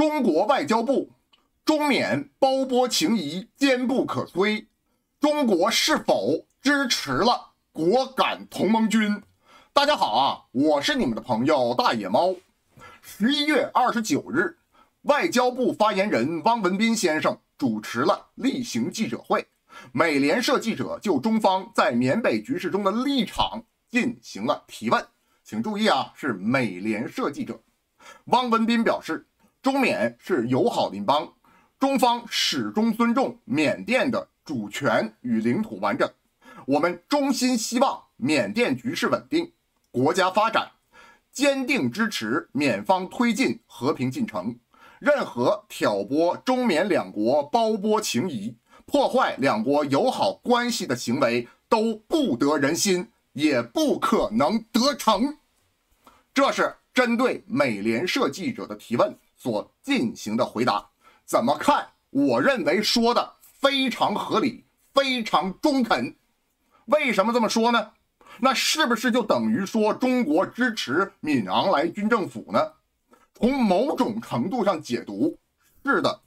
中国外交部，中缅包波情谊坚不可摧。中国是否支持了果敢同盟军？大家好啊，我是你们的朋友大野猫。十一月二十九日，外交部发言人汪文斌先生主持了例行记者会，美联社记者就中方在缅北局势中的立场进行了提问。请注意啊，是美联社记者。汪文斌表示。中缅是友好邻邦，中方始终尊重缅甸的主权与领土完整。我们衷心希望缅甸局势稳定，国家发展，坚定支持缅方推进和平进程。任何挑拨中缅两国包波情谊、破坏两国友好关系的行为都不得人心，也不可能得逞。这是针对美联社记者的提问。所进行的回答怎么看？我认为说的非常合理，非常中肯。为什么这么说呢？那是不是就等于说中国支持敏昂莱军政府呢？从某种程度上解读，是的，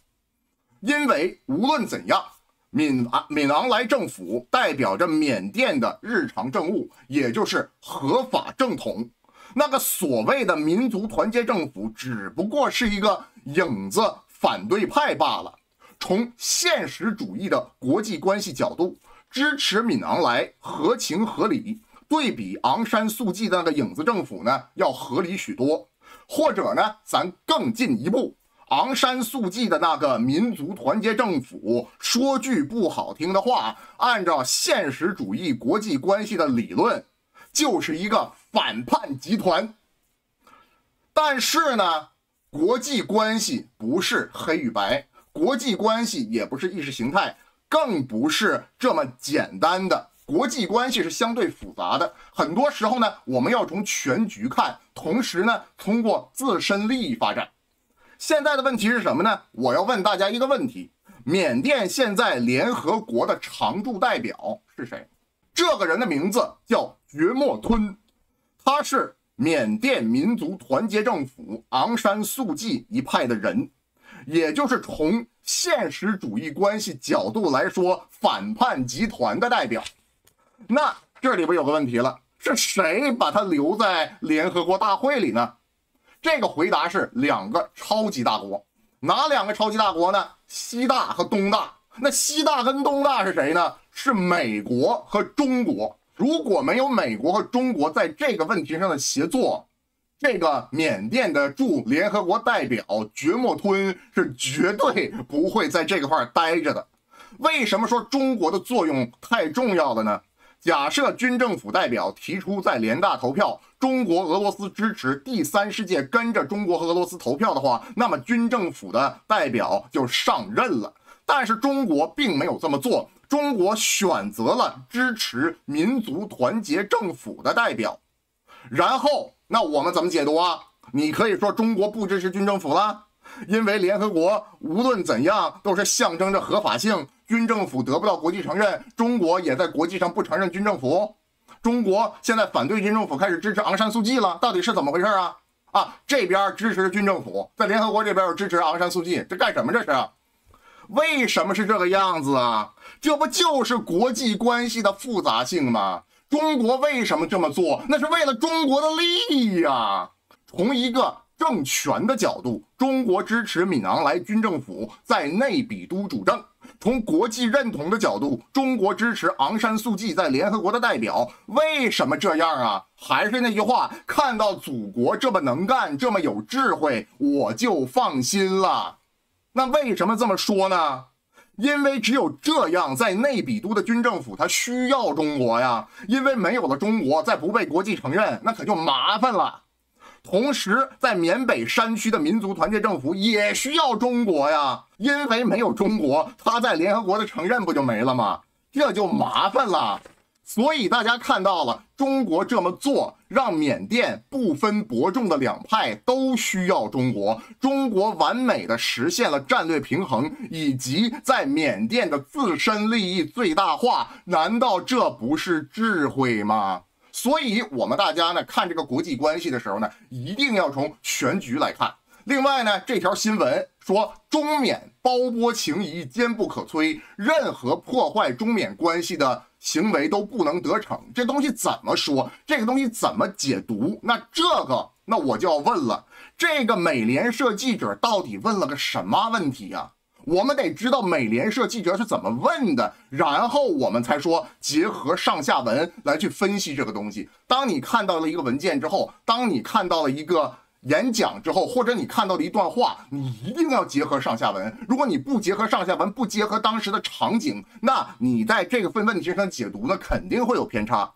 因为无论怎样，敏昂敏昂莱政府代表着缅甸的日常政务，也就是合法正统。那个所谓的民族团结政府，只不过是一个影子反对派罢了。从现实主义的国际关系角度，支持敏昂莱合情合理，对比昂山素季那个影子政府呢，要合理许多。或者呢，咱更进一步，昂山素季的那个民族团结政府，说句不好听的话，按照现实主义国际关系的理论，就是一个。反叛集团，但是呢，国际关系不是黑与白，国际关系也不是意识形态，更不是这么简单的。国际关系是相对复杂的，很多时候呢，我们要从全局看，同时呢，通过自身利益发展。现在的问题是什么呢？我要问大家一个问题：缅甸现在联合国的常驻代表是谁？这个人的名字叫觉莫吞。他是缅甸民族团结政府昂山素季一派的人，也就是从现实主义关系角度来说，反叛集团的代表。那这里边有个问题了，是谁把他留在联合国大会里呢？这个回答是两个超级大国，哪两个超级大国呢？西大和东大。那西大跟东大是谁呢？是美国和中国。如果没有美国和中国在这个问题上的协作，这个缅甸的驻联合国代表觉莫吞是绝对不会在这个块待着的。为什么说中国的作用太重要了呢？假设军政府代表提出在联大投票，中国、俄罗斯支持第三世界跟着中国和俄罗斯投票的话，那么军政府的代表就上任了。但是中国并没有这么做。中国选择了支持民族团结政府的代表，然后那我们怎么解读啊？你可以说中国不支持军政府了，因为联合国无论怎样都是象征着合法性，军政府得不到国际承认，中国也在国际上不承认军政府。中国现在反对军政府，开始支持昂山素季了，到底是怎么回事啊？啊，这边支持军政府，在联合国这边又支持昂山素季，这干什么？这是？为什么是这个样子啊？这不就是国际关系的复杂性吗？中国为什么这么做？那是为了中国的利益呀。从一个政权的角度，中国支持敏昂莱军政府在内比都主政；从国际认同的角度，中国支持昂山素季在联合国的代表。为什么这样啊？还是那句话，看到祖国这么能干，这么有智慧，我就放心了。那为什么这么说呢？因为只有这样，在内比都的军政府他需要中国呀。因为没有了中国，再不被国际承认，那可就麻烦了。同时，在缅北山区的民族团结政府也需要中国呀。因为没有中国，他在联合国的承认不就没了吗？这就麻烦了。所以大家看到了，中国这么做，让缅甸不分伯仲的两派都需要中国，中国完美的实现了战略平衡以及在缅甸的自身利益最大化。难道这不是智慧吗？所以，我们大家呢看这个国际关系的时候呢，一定要从全局来看。另外呢，这条新闻说中缅包波情谊坚不可摧，任何破坏中缅关系的行为都不能得逞。这东西怎么说？这个东西怎么解读？那这个，那我就要问了，这个美联社记者到底问了个什么问题呀？我们得知道美联社记者是怎么问的，然后我们才说结合上下文来去分析这个东西。当你看到了一个文件之后，当你看到了一个。演讲之后，或者你看到的一段话，你一定要结合上下文。如果你不结合上下文，不结合当时的场景，那你在这个份问题上解读呢，肯定会有偏差。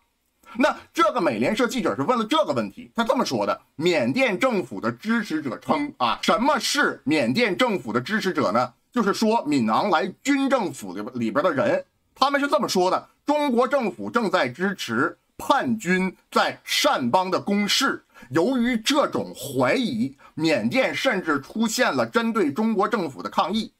那这个美联社记者是问了这个问题，他这么说的：缅甸政府的支持者称啊，什么是缅甸政府的支持者呢？就是说敏昂莱军政府里里边的人，他们是这么说的：中国政府正在支持叛军在善邦的攻势。由于这种怀疑，缅甸甚至出现了针对中国政府的抗议。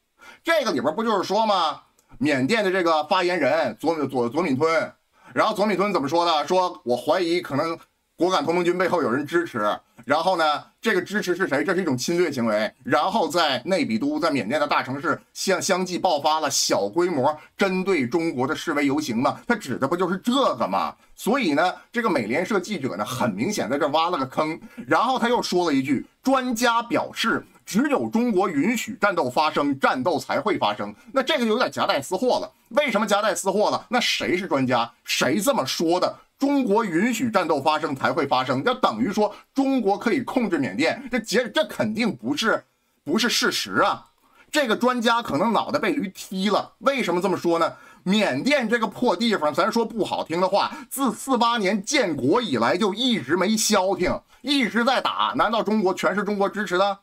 这个里边不就是说吗？缅甸的这个发言人左左左敏吞，然后左敏吞怎么说的？说我怀疑可能。果敢同盟军背后有人支持，然后呢，这个支持是谁？这是一种侵略行为。然后在内比都，在缅甸的大城市相相继爆发了小规模针对中国的示威游行嘛？他指的不就是这个吗？所以呢，这个美联社记者呢，很明显在这挖了个坑。然后他又说了一句：“专家表示，只有中国允许战斗发生，战斗才会发生。”那这个有点夹带私货了。为什么夹带私货了？那谁是专家？谁这么说的？中国允许战斗发生才会发生，这等于说中国可以控制缅甸，这结这肯定不是不是事实啊！这个专家可能脑袋被驴踢了。为什么这么说呢？缅甸这个破地方，咱说不好听的话，自四八年建国以来就一直没消停，一直在打。难道中国全是中国支持的？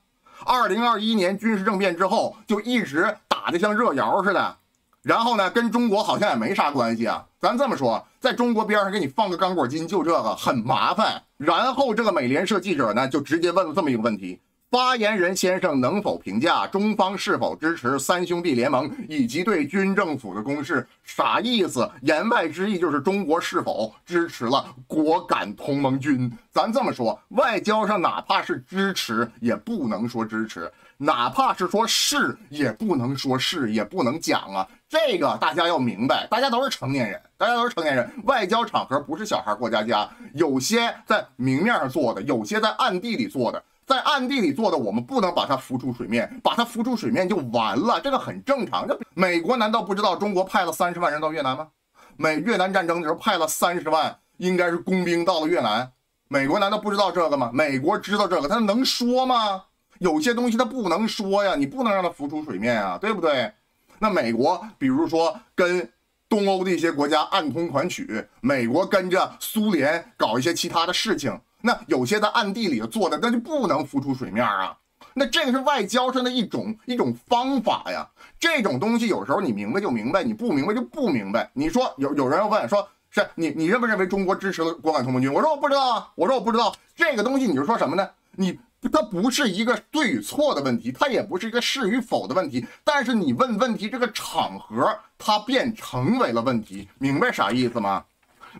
二零二一年军事政变之后，就一直打得像热窑似的。然后呢，跟中国好像也没啥关系啊。咱这么说，在中国边上给你放个刚果金，就这个很麻烦。然后这个美联社记者呢，就直接问了这么一个问题。发言人先生能否评价中方是否支持三兄弟联盟以及对军政府的攻势？啥意思？言外之意就是中国是否支持了果敢同盟军？咱这么说，外交上哪怕是支持，也不能说支持；哪怕是说是，也不能说是，也不能讲啊。这个大家要明白，大家都是成年人，大家都是成年人，外交场合不是小孩过家家，有些在明面上做的，有些在暗地里做的。在暗地里做的，我们不能把它浮出水面，把它浮出水面就完了，这个很正常。这美国难道不知道中国派了三十万人到越南吗？美越南战争的时候派了三十万，应该是工兵到了越南，美国难道不知道这个吗？美国知道这个，他能说吗？有些东西他不能说呀，你不能让它浮出水面啊，对不对？那美国比如说跟东欧的一些国家暗通款曲，美国跟着苏联搞一些其他的事情。那有些在暗地里做的，那就不能浮出水面啊。那这个是外交上的一种一种方法呀。这种东西有时候你明白就明白，你不明白就不明白。你说有有人要问说，是你你认不认为中国支持了果敢同盟军？我说我不知道啊，我说我不知道。这个东西你就说什么呢？你它不是一个对与错的问题，它也不是一个是与否的问题。但是你问问题这个场合，它便成为了问题。明白啥意思吗？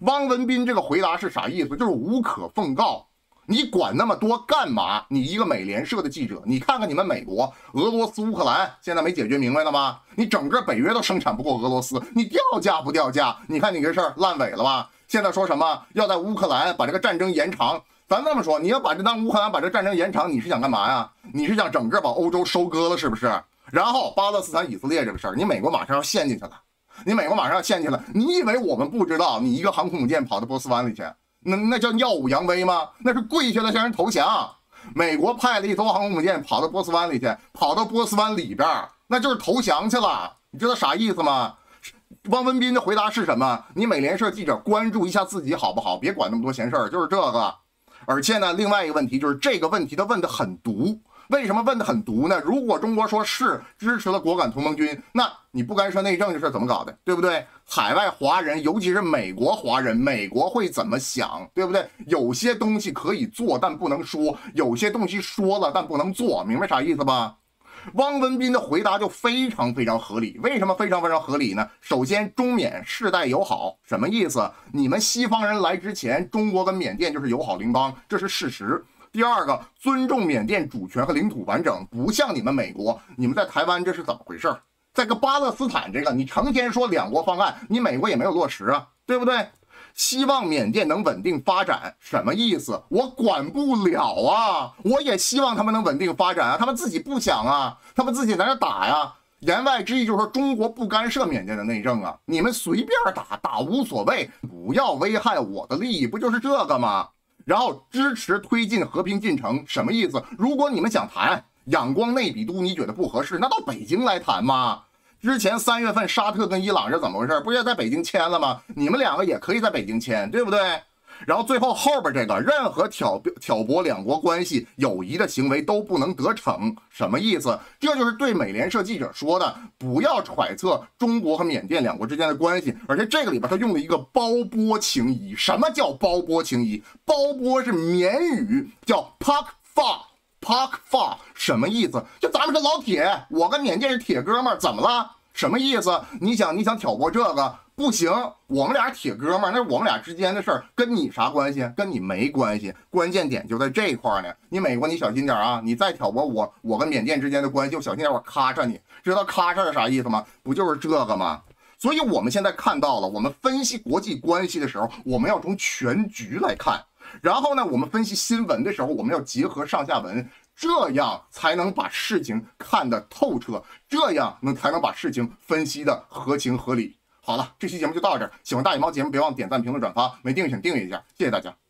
汪文斌这个回答是啥意思？就是无可奉告，你管那么多干嘛？你一个美联社的记者，你看看你们美国、俄罗斯、乌克兰现在没解决明白了吗？你整个北约都生产不过俄罗斯，你掉价不掉价？你看你这事儿烂尾了吧？现在说什么要在乌克兰把这个战争延长？咱这么说，你要把这当乌克兰把这战争延长，你是想干嘛呀？你是想整个把欧洲收割了是不是？然后巴勒斯坦、以色列这个事儿，你美国马上要陷进去了。你美国马上要陷进去了，你以为我们不知道？你一个航空母舰跑到波斯湾里去，那那叫耀武扬威吗？那是跪下来向人投降。美国派了一艘航空母舰跑到波斯湾里去，跑到波斯湾里边，那就是投降去了。你知道啥意思吗？汪文斌的回答是什么？你美联社记者关注一下自己好不好？别管那么多闲事儿，就是这个。而且呢，另外一个问题就是这个问题他问的很毒。为什么问的很毒呢？如果中国说是支持了果敢同盟军，那你不干涉内政这事怎么搞的？对不对？海外华人，尤其是美国华人，美国会怎么想？对不对？有些东西可以做，但不能说；有些东西说了，但不能做。明白啥意思吧？汪文斌的回答就非常非常合理。为什么非常非常合理呢？首先，中缅世代友好，什么意思？你们西方人来之前，中国跟缅甸就是友好邻邦，这是事实。第二个，尊重缅甸主权和领土完整，不像你们美国，你们在台湾这是怎么回事？在个巴勒斯坦这个，你成天说两国方案，你美国也没有落实啊，对不对？希望缅甸能稳定发展，什么意思？我管不了啊！我也希望他们能稳定发展啊，他们自己不想啊，他们自己在那打呀。言外之意就是说，中国不干涉缅甸的内政啊，你们随便打打无所谓，不要危害我的利益，不就是这个吗？然后支持推进和平进程，什么意思？如果你们想谈仰光内比都，你觉得不合适，那到北京来谈嘛。之前三月份沙特跟伊朗是怎么回事？不也在北京签了吗？你们两个也可以在北京签，对不对？然后最后后边这个，任何挑挑拨两国关系友谊的行为都不能得逞，什么意思？这就是对美联社记者说的，不要揣测中国和缅甸两国之间的关系。而且这个里边他用了一个包波情谊，什么叫包波情谊？包波是缅语，叫 pak Park Far 什么意思？就咱们是老铁，我跟缅甸是铁哥们，怎么了？什么意思？你想你想挑拨这个？不行，我们俩铁哥们儿，那是我们俩之间的事儿，跟你啥关系？跟你没关系。关键点就在这一块儿呢。你美国，你小心点啊！你再挑拨我，我跟缅甸之间的关系，就小心点，我咔嚓你。知道咔嚓是啥意思吗？不就是这个吗？所以我们现在看到了，我们分析国际关系的时候，我们要从全局来看。然后呢，我们分析新闻的时候，我们要结合上下文，这样才能把事情看得透彻，这样能才能把事情分析的合情合理。好了，这期节目就到这儿。喜欢大野猫节目，别忘点赞、评论、转发。没订阅请订阅一下，谢谢大家。